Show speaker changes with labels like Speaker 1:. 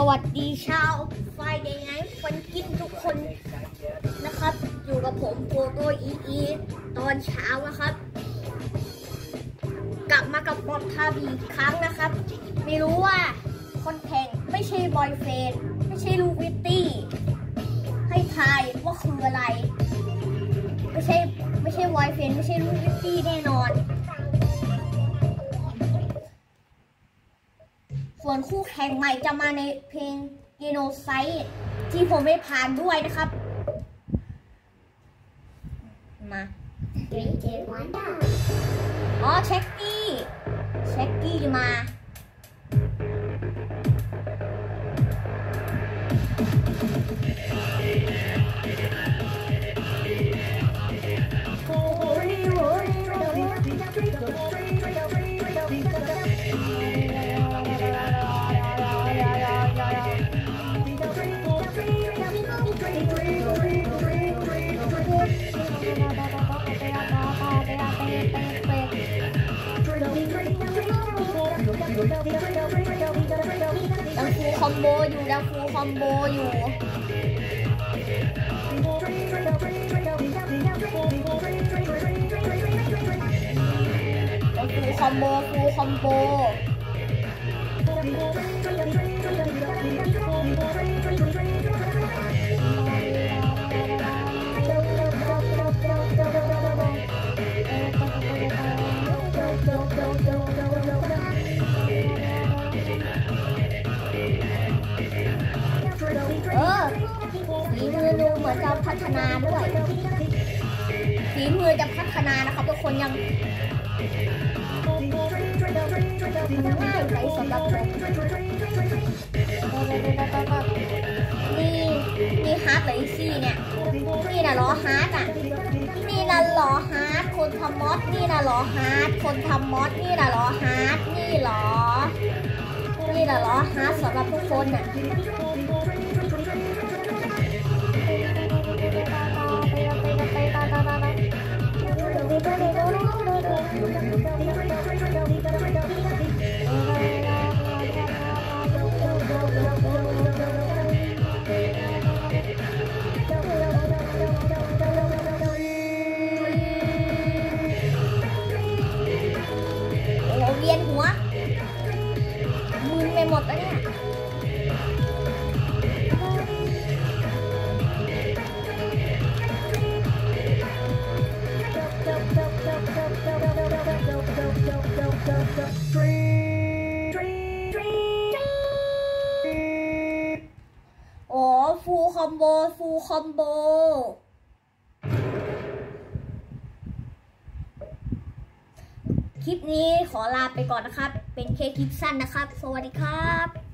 Speaker 1: สวัสดีชาว Friday Night Funkin ทุกคนนะครับ อยู่กับผมโปโตอีอีตอนเช้านะครับ กลับมากับ mod Tabi อีกครั้งนะครับ ไม่รู้ว่าคนแข่งไม่ใช่ Boyfriend ไม่ใช่ลุง Whitty ให้ทายว่าคืออะไร ไม่ใช่ไม่ใช่ Boyfriend ไม่ใช่ลุง Whitty แน่น คู่แข่งใหม่จะมาในเพลง g e n o c i d e ที่ผมไม่ผ่านด้วยนะครับ มา
Speaker 2: Three, two, one, go.
Speaker 1: อ๋อเช็คกี้เช็คกี้มา ยัง full combo อยู่ยัง full combo อยู่ยัง full combo full combo ฝีมือดูเหมือนจะพัฒนาด้วยฝีมือจะพัฒนานะครับทุกคนยังง่ายไปสำหรับผมนี่นี่ hard เลยซี่เนี่ยนี่นะหรอ hard อะนี่นะหรอ hard คนทำ mod นี่นะหรอ hard คนทำ mod นี่นะหรอ hard นี่เหรอนี่นะล้อฮาร์ดสำหรับทุกคนอะ ดแล้วเนี่ยโอ้ฟูลคอมโบฟูลคอมโบ ลิปนี้ขอลาไปก่อนนะครับ เป็นเคคลิปสั้นนะครับ สวัสดีครับ